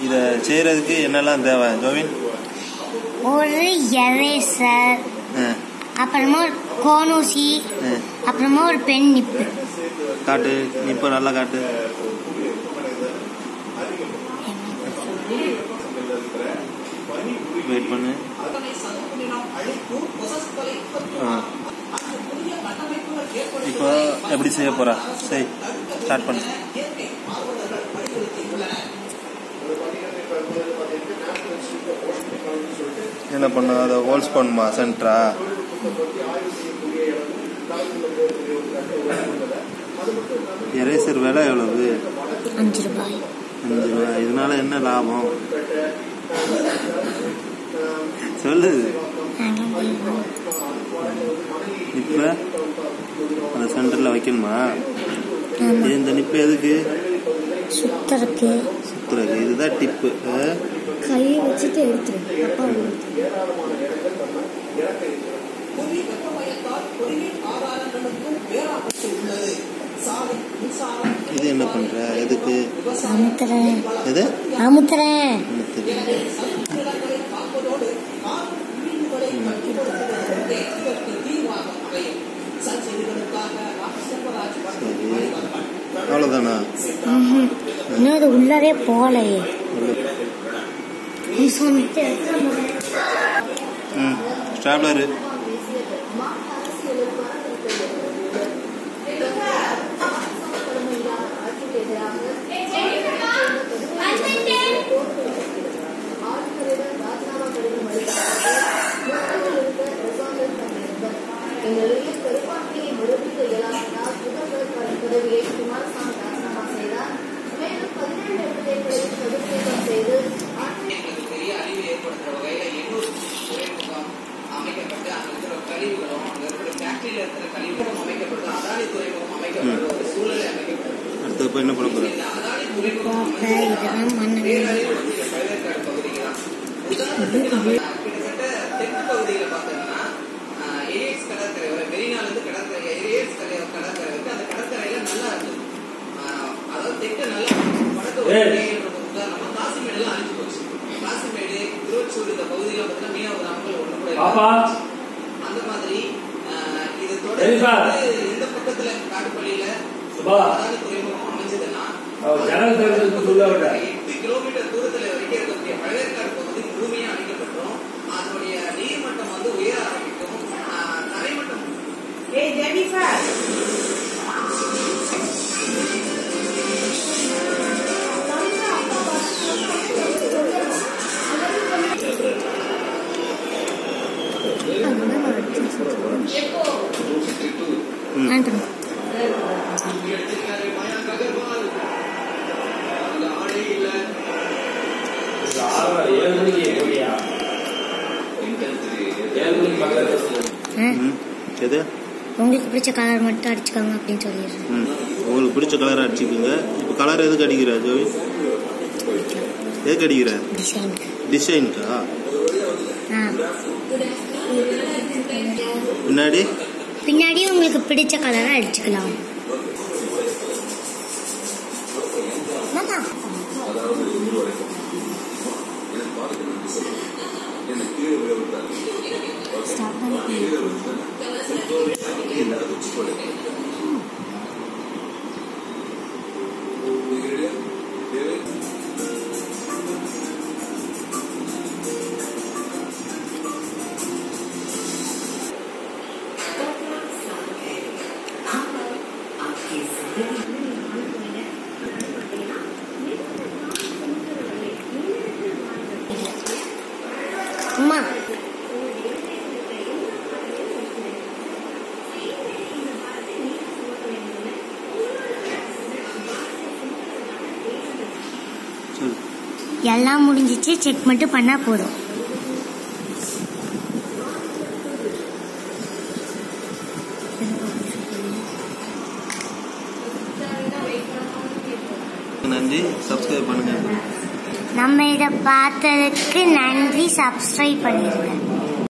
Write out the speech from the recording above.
இதை செய்கிறதுக்கு என்னெல்லாம் தேவை ஜோவின்? ஒரு எரேசர் அப்புறமா ஒரு கோனூசி அப்புறமா ஒரு பென் நிப்பு. காட்டு இப்போ நல்லா காட்டு. வெயிட் பண்ணு. ஆ. இப்போ எப்படி செய்ய போறா? சரி ஸ்டார்ட் பண்ணு. என்ன பண்ண அதை ஹோல்ஸ் பண்ணுமா? சென்டரா எரேசர் விலை எவ்வளவு? அஞ்சு ரூபாய். அஞ்சு ரூபாய். இதனால என்ன லாபம்? சொல்லு இப்ப அந்த சென்டர்ல வைக்கணுமா. இந்த நிப்பு எதுக்கு? சுத்தருக்கு சுத்துறது இதுதான் டிப்பு கையை வச்சுட்டு எடுத்துரும் அப்பா இது என்ன பண்ற? எதுக்கு? அமுத்துறேன். எது? அமுத்துறேன். எனக்கு அவ்வளோதானா ம்ஹும். இன்னும் அது உள்ளவே போகலையே. நீ சொன்னிட்டு ம் ஸ்டாப்லரு எங்களுக்கு பெரிய அழிவு ஏற்படுத்துற வகையில எண்ணூர் துறைமுகம் அமைக்கப்பட்டு அங்க இருக்கிற கழிவுகளும் அங்க இருக்கிற ஃபேக்டரியில இருக்கிற கழிவுகளும் அமைக்கப்பட்டு அதானி துறைமுகம் அமைக்கப்பட்டு ஒரு சூழலை அமைக்கப்பட்டு. அடுத்து என்ன பண்ண போற இந்த அதானி துறைமுகம் போக இதெல்லாம் பண்ணவே பேரழிவுடைய பழவேற்காடு பகுதிக்கு தான். உதாரணத்துக்கு நம்ம கிட்டத்தட்ட தெற்கு பகுதியில இல்ல. அந்த மாதிரி இது. தொடர்ந்து இந்த பக்கத்துல காட்டுப்பள்ளியில சுபா. துறைமுகம் அமைஞ்சதுன்னா தெரிஞ்சதுக்கு சொல்ல விட எட்டு கிலோமீட்டர் தூரத்துல வரைக்கும் இருக்கக்கூடிய பழவேற்காடு எது? உங்களுக்கு பிடிச்ச கலர் மட்டும் அடிச்சுக்கோங்க அப்படின்னு சொல்லிடுறேன். உங்களுக்கு பிடிச்ச கலர் அடிச்சுக்கோங்க. இப்போ கலர் எதுக்கு அடிக்கிற ஜோவி? எதுக்கு அடிக்கிற? டிசைன் டிசைனுக்கா பின்னாடி பின்னாடி உங்களுக்கு பிடிச்ச கலரை அடிச்சுக்கலாம். எல்லாம் முடிஞ்சிச்சு செக் மட்டும் பண்ணா போதும். நன்றி. சப்ஸ்கிரைப் பண்ணுங்க. நம்ம இதை பார்த்ததுக்கு நன்றி. சப்ஸ்கிரைப் பண்ணிருங்க.